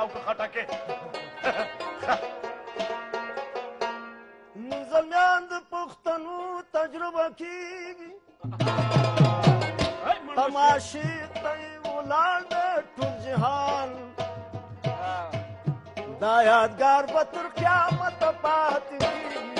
او که خټکه زلمیان د پښتنو تجربه کیږي تماشې ته ولاړ د ټول جهان دا یادګار به تر قیامته پاتې کیږي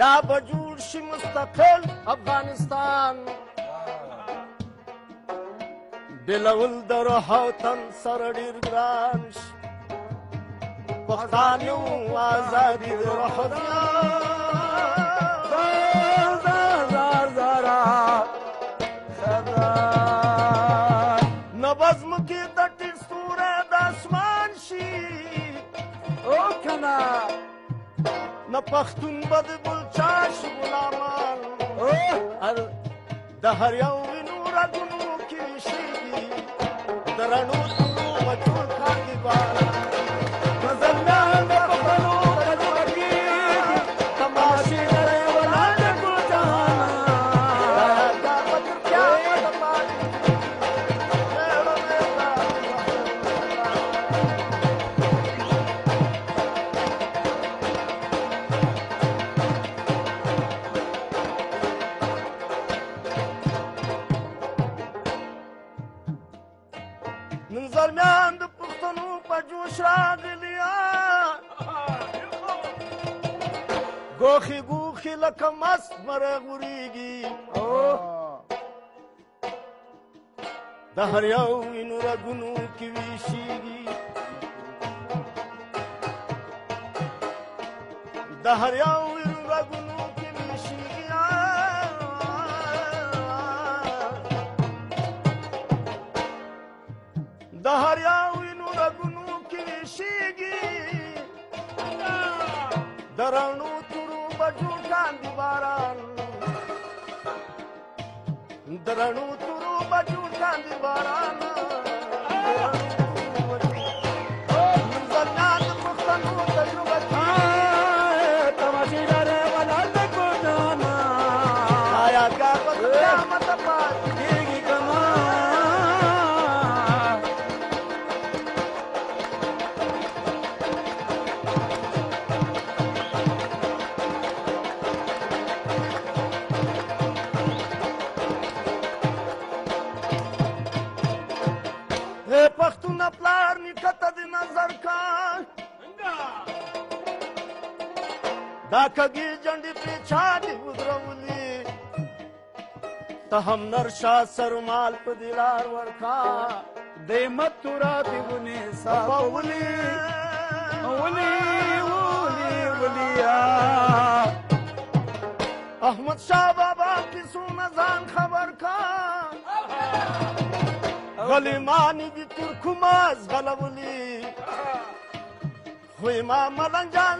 یا به جوړ شي مستقل افغانستان بلول د روح او تن سره ډېر ګران شي پښتانه یو ازادي د روح زار زار زار خدا نبزم کې پښتون به د بل چا شي غلامان د هر یو نن زلمیان د پښتنو په جوش راغلیا ګوخي ګوخي لکه مست مرغ وریږي د هر یو وینو رګونو کې ویشیږي د هر یو وینو شيږي درنو تورو بجو کاندي باران درنو تورو بجو کاندي باران پښتون پلار نکته د نظر کا دا کګي جنډي پر چا دی ودرولي ته هم نر شاه سرمال په دلار ورکا دې متورا دیونه سابولي ولي ولي وليا احمد شاه بابا کیسو مزان خبر کا غلیمانی دی تر کومه ځغلولي خو یې ما ملنګ جان